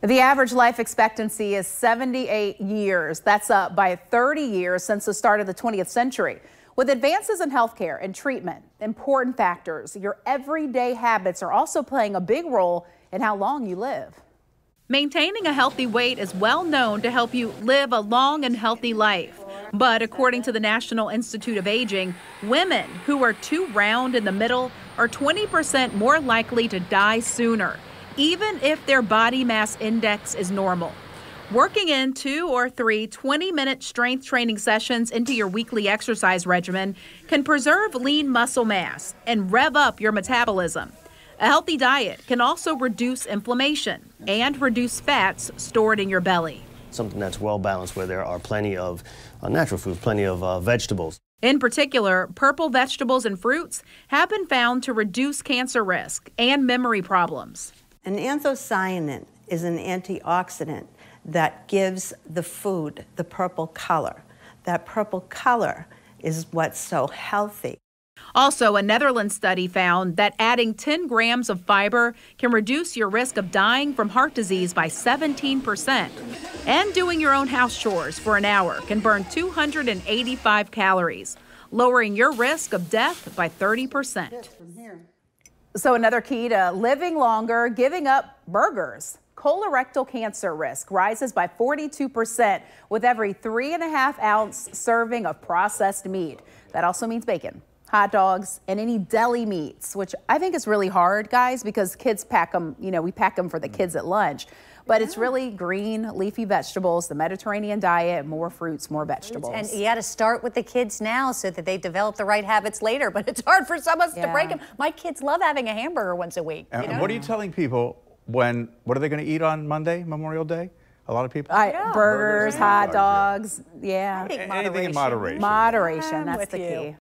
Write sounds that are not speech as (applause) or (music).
The average life expectancy is 78 years. That's up by 30 years since the start of the 20th century. With advances in healthcare and treatment, important factors, your everyday habits are also playing a big role in how long you live. Maintaining a healthy weight is well known to help you live a long and healthy life. But according to the National Institute of Aging, women who are too round in the middle are 20% more likely to die sooner, even if their body mass index is normal. Working in two or three 20 minute strength training sessions into your weekly exercise regimen can preserve lean muscle mass and rev up your metabolism. A healthy diet can also reduce inflammation and reduce fats stored in your belly something that's well balanced where there are plenty of uh, natural foods, plenty of uh, vegetables. In particular, purple vegetables and fruits have been found to reduce cancer risk and memory problems. An anthocyanin is an antioxidant that gives the food the purple color. That purple color is what's so healthy. Also, a Netherlands study found that adding 10 grams of fiber can reduce your risk of dying from heart disease by 17%. And doing your own house chores for an hour can burn 285 calories, lowering your risk of death by 30%. So, another key to living longer, giving up burgers. Colorectal cancer risk rises by 42% with every three and a half ounce serving of processed meat. That also means bacon hot dogs, and any deli meats, which I think is really hard, guys, because kids pack them, you know, we pack them for the kids at lunch. But yeah. it's oh. really green, leafy vegetables, the Mediterranean diet, more fruits, more vegetables. And you got to start with the kids now so that they develop the right habits later. (laughs) But it's hard for some of us yeah. to break them. My kids love having a hamburger once a week. And know? what are you telling people when, what are they going to eat on Monday, Memorial Day? A lot of people? I, yeah. Burgers, burgers hot dogs, yeah. Anything in moderation. Moderation, that's the key.